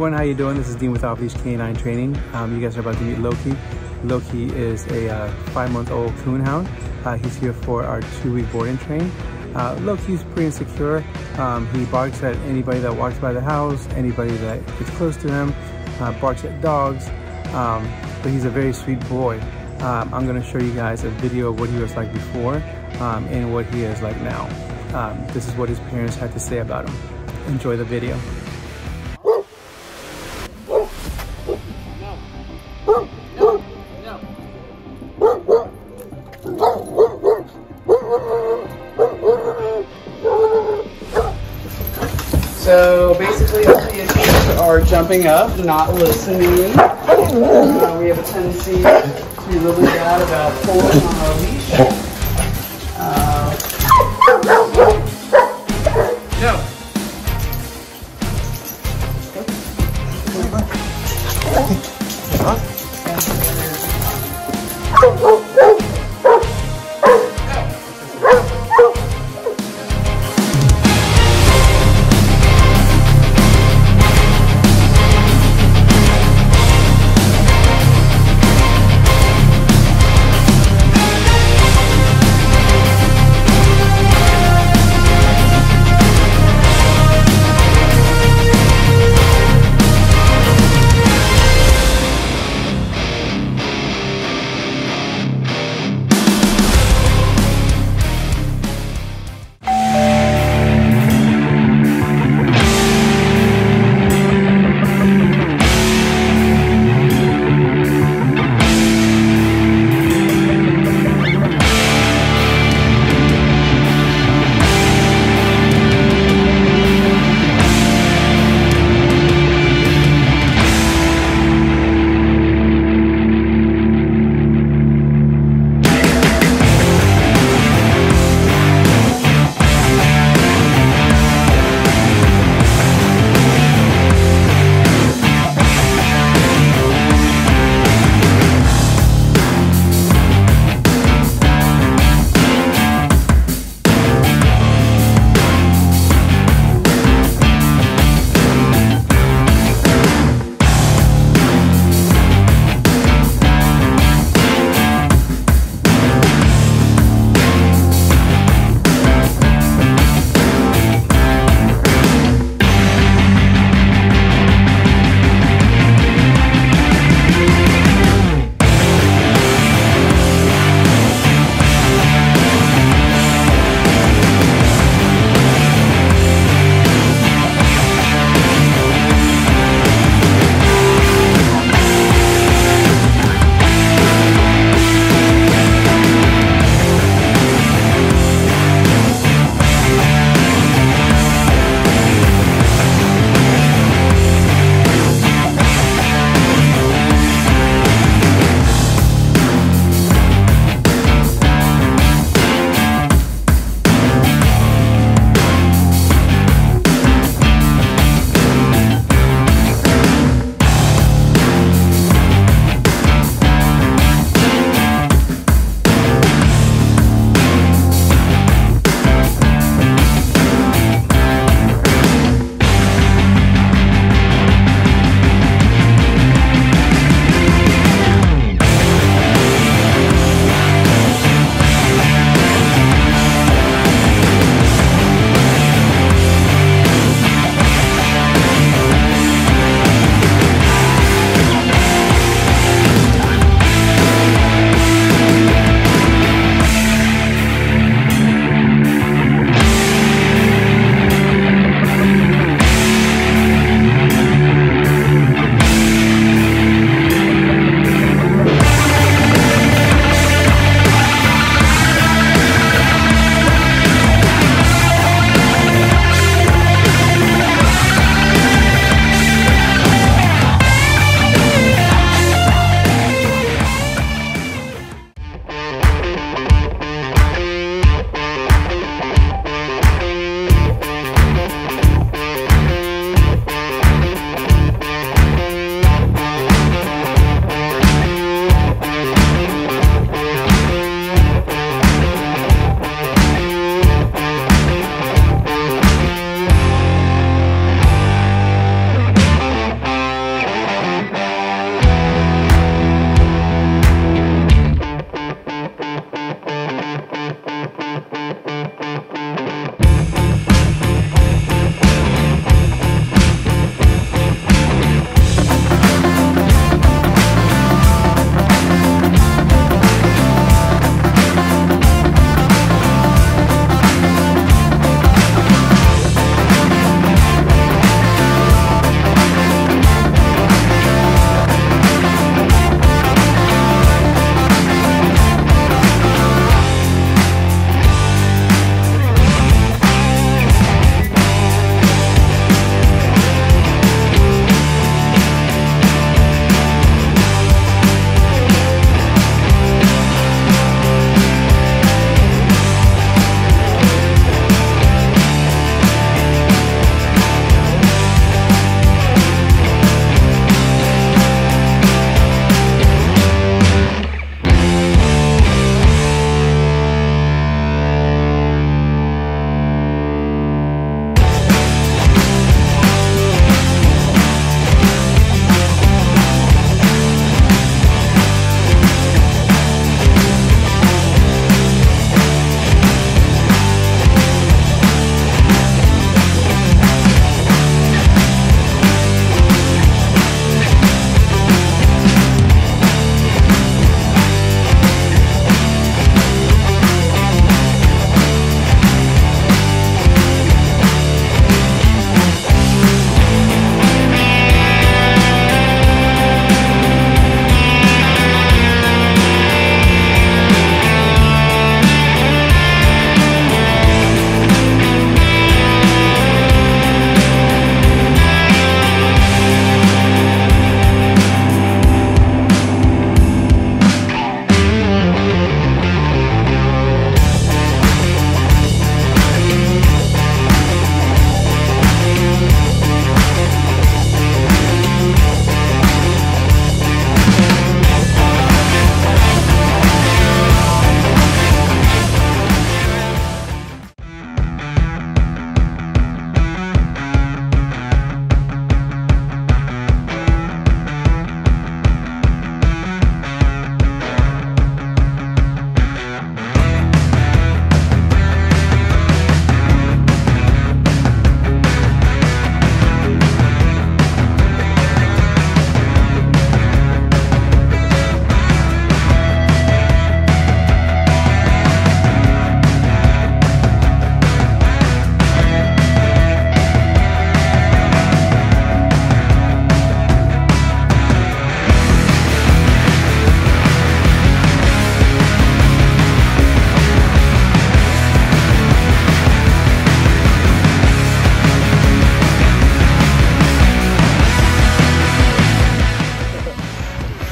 everyone, how you doing? This is Dean with Off Leash Canine Training. Um, you guys are about to meet Loki. Loki is a uh, five-month-old coonhound. Uh, he's here for our two-week boarding train. Uh, Loki's pretty insecure. Um, he barks at anybody that walks by the house, anybody that gets close to him, uh, barks at dogs, um, but he's a very sweet boy. Um, I'm gonna show you guys a video of what he was like before um, and what he is like now. Um, this is what his parents had to say about him. Enjoy the video. Are jumping up, not listening. Uh, we have a tendency to be really bad about pulling on our leash.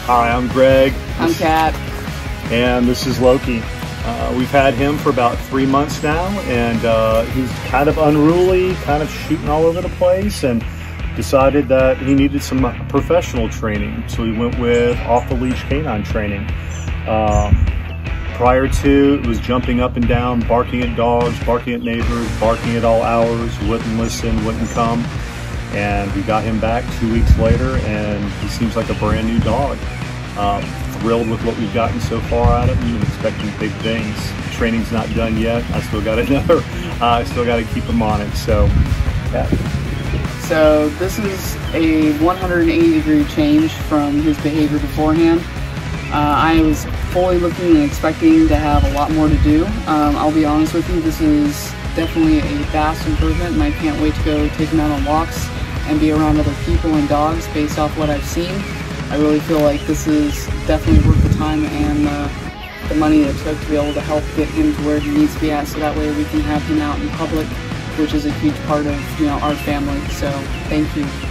Hi, I'm Greg. I'm Kat. And this is Loki. Uh, we've had him for about three months now, and uh, he's kind of unruly, kind of shooting all over the place, and decided that he needed some professional training. So he went with off the leash canine training. Um, prior to, it was jumping up and down, barking at dogs, barking at neighbors, barking at all hours, wouldn't listen, wouldn't come. And we got him back two weeks later, and he seems like a brand new dog. Um, thrilled with what we've gotten so far out of him and expecting big things. Training's not done yet. I still got another. Uh, I still got to keep him on it. So, yeah. So this is a 180 degree change from his behavior beforehand. Uh, I was fully looking and expecting to have a lot more to do. Um, I'll be honest with you, this is definitely a vast improvement and I can't wait to go take him out on walks and be around other people and dogs based off what I've seen. I really feel like this is definitely worth the time and uh, the money it took to be able to help get him to where he needs to be at so that way we can have him out in public, which is a huge part of you know our family. So thank you.